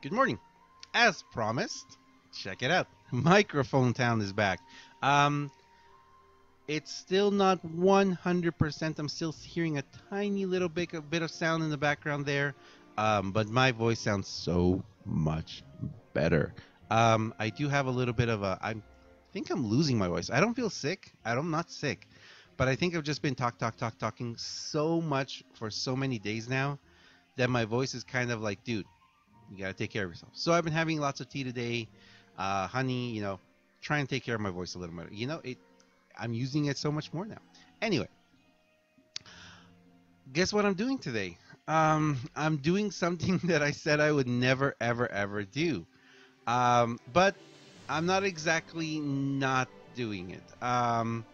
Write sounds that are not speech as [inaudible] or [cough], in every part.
Good morning. As promised, check it out. [laughs] Microphone Town is back. Um, it's still not 100%. I'm still hearing a tiny little bit, a bit of sound in the background there. Um, but my voice sounds so much better. Um, I do have a little bit of a. I think I'm losing my voice. I don't feel sick. I'm not sick, but I think I've just been talk, talk, talk, talking so much for so many days now that my voice is kind of like, dude, you gotta take care of yourself. So I've been having lots of tea today, uh, honey. You know, trying to take care of my voice a little bit. You know, it. I'm using it so much more now. Anyway, guess what I'm doing today? Um, I'm doing something [laughs] that I said I would never, ever, ever do. Um, but I'm not exactly not doing it. Um,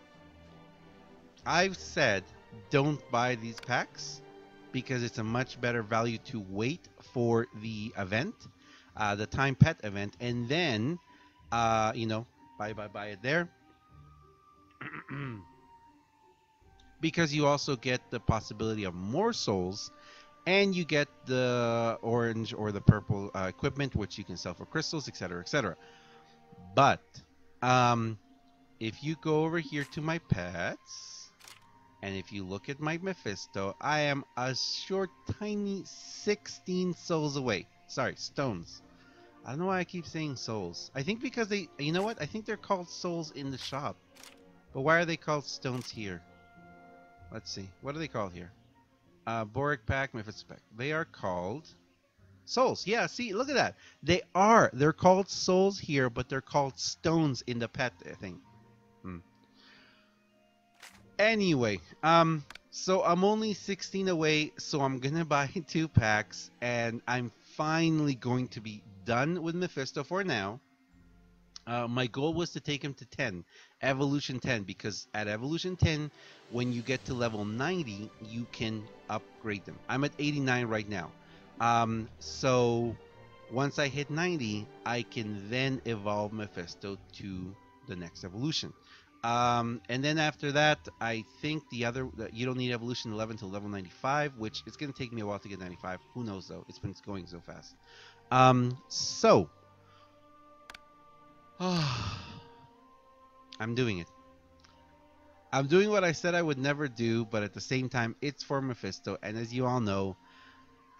I've said don't buy these packs because it's a much better value to wait for the event, uh, the time pet event, and then, uh, you know, buy, buy, buy it there. [clears throat] because you also get the possibility of more souls and you get the orange or the purple uh, equipment which you can sell for crystals etc etc but um, if you go over here to my pets and if you look at my mephisto i am a short tiny 16 souls away sorry stones i don't know why i keep saying souls i think because they you know what i think they're called souls in the shop but why are they called stones here let's see what are they called here uh, Boric Pack, Mephisto Pack. They are called souls. Yeah, see, look at that. They are. They're called souls here, but they're called stones in the pet thing. Anyway, um, so I'm only 16 away, so I'm gonna [laughs] buy two packs, and I'm finally going to be done with Mephisto for now. Uh, my goal was to take him to 10, Evolution 10, because at Evolution 10, when you get to level 90, you can upgrade them. I'm at 89 right now. Um, so once I hit 90, I can then evolve Mephisto to the next evolution. Um, and then after that, I think the other you don't need evolution 11 to level 95, which it's going to take me a while to get 95. Who knows though? It's been going so fast. Um, so [sighs] I'm doing it. I'm doing what I said I would never do, but at the same time, it's for Mephisto, and as you all know,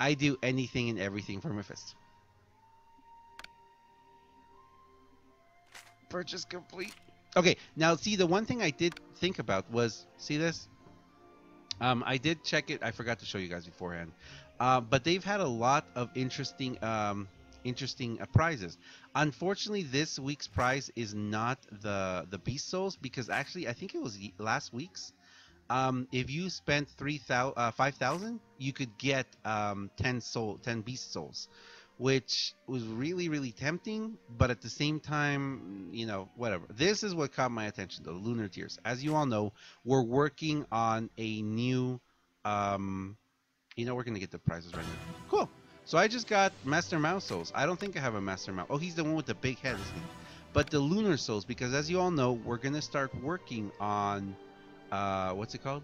I do anything and everything for Mephisto. Purchase complete. Okay, now see, the one thing I did think about was, see this? Um, I did check it. I forgot to show you guys beforehand. Uh, but they've had a lot of interesting um, interesting uh, prizes. Unfortunately, this week's prize is not the the beast souls because actually I think it was last week's. Um, if you spent three thousand uh, five thousand, you could get um, ten soul ten beast souls, which was really really tempting. But at the same time, you know, whatever. This is what caught my attention: the lunar tears. As you all know, we're working on a new. Um, you know, we're gonna get the prizes right now. Cool. So I just got Master Mouse Souls. I don't think I have a Master Mouse. Oh, he's the one with the big head, isn't he? But the Lunar Souls, because as you all know, we're gonna start working on, uh, what's it called?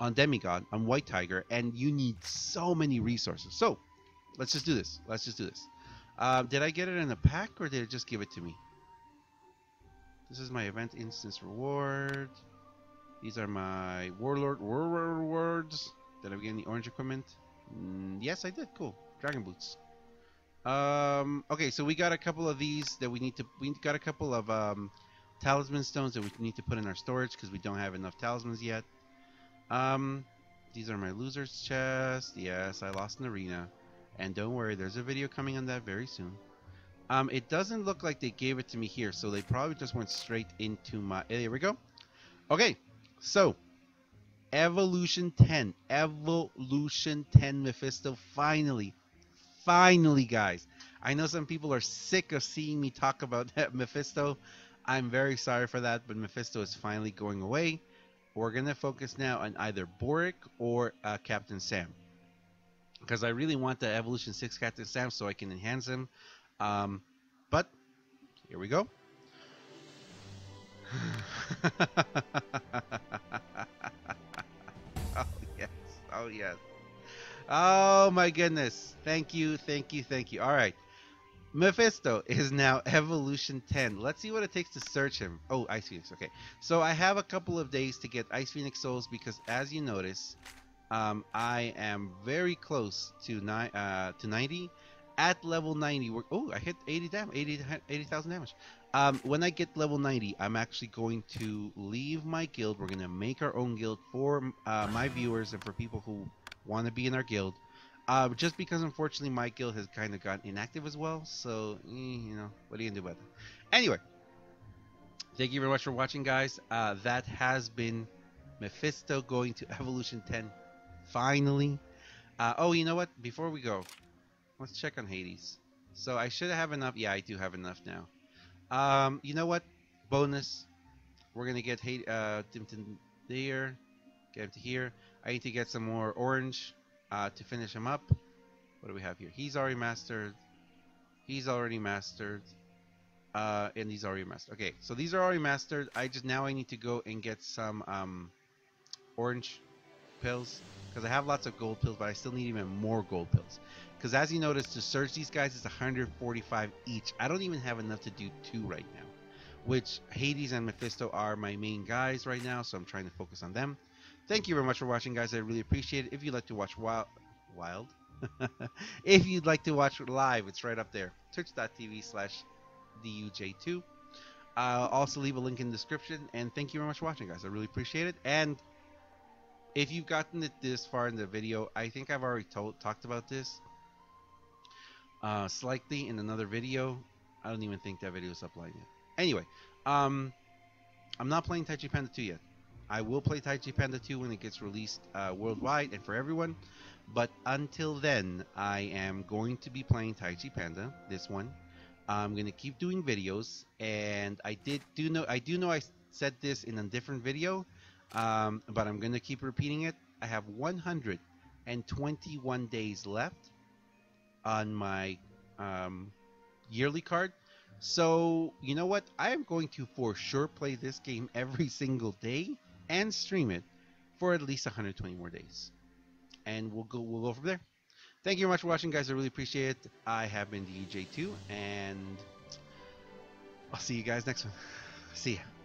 On Demigod, on White Tiger, and you need so many resources. So, let's just do this. Let's just do this. Uh, did I get it in a pack, or did it just give it to me? This is my event instance reward. These are my warlord rewards. Did I get any orange equipment? Mm, yes, I did. Cool. Dragon boots. Um, okay, so we got a couple of these that we need to. We got a couple of um, talisman stones that we need to put in our storage because we don't have enough talismans yet. Um, these are my losers chest. Yes, I lost an arena, and don't worry, there's a video coming on that very soon. Um, it doesn't look like they gave it to me here, so they probably just went straight into my. Here we go. Okay, so Evolution 10. Evolution 10 Mephisto. Finally. Finally, guys. I know some people are sick of seeing me talk about [laughs] Mephisto. I'm very sorry for that, but Mephisto is finally going away. We're going to focus now on either Boric or uh, Captain Sam. Because I really want the Evolution 6 Captain Sam so I can enhance him. Um, but, here we go. [laughs] Oh yes. Oh yes. Oh, my goodness. Thank you, thank you, thank you. All right. Mephisto is now Evolution 10. Let's see what it takes to search him. Oh, Ice Phoenix. Okay. So I have a couple of days to get Ice Phoenix souls because, as you notice, um, I am very close to ni- uh, to 90. At level 90, we're, oh, I hit 80 damage, 80,000 80, damage. Um, when I get level 90, I'm actually going to leave my guild. We're going to make our own guild for uh, my viewers and for people who want to be in our guild. Uh, just because unfortunately my guild has kind of gotten inactive as well, so eh, you know what are you gonna do about that? Anyway, thank you very much for watching, guys. Uh, that has been Mephisto going to Evolution 10, finally. Uh, oh, you know what? Before we go, let's check on Hades. So I should have enough. Yeah, I do have enough now. Um, you know what? Bonus. We're gonna get Hades, uh, there. Get him to here. I need to get some more orange uh, to finish him up. What do we have here? He's already mastered. He's already mastered. Uh, and he's already mastered. Okay, so these are already mastered. I just now I need to go and get some um, orange pills because I have lots of gold pills, but I still need even more gold pills. Because as you notice, to search these guys is 145 each. I don't even have enough to do two right now, which Hades and Mephisto are my main guys right now, so I'm trying to focus on them. Thank you very much for watching, guys. I really appreciate it. If you'd like to watch Wild, Wild, [laughs] if you'd like to watch live, it's right up there. Twitch.tv slash DUJ2. I'll uh, also leave a link in the description. And thank you very much for watching, guys. I really appreciate it. And if you've gotten it this far in the video, I think I've already told, talked about this uh, slightly in another video. I don't even think that video is uploaded yet. Anyway, um, I'm not playing Taichi Panda 2 yet. I will play Taichi Panda 2 when it gets released uh, worldwide and for everyone. But until then, I am going to be playing Taichi Panda, this one. I'm gonna keep doing videos, and I did do know I do know I said this in a different video, um, but I'm gonna keep repeating it. I have 121 days left on my um, yearly card. So you know what? I am going to for sure play this game every [laughs] single day and stream it for at least 120 more days. And we'll go we'll go from there. Thank you very much for watching, guys. I really appreciate it. I have been DJ2, and I'll see you guys next one. [laughs] See ya.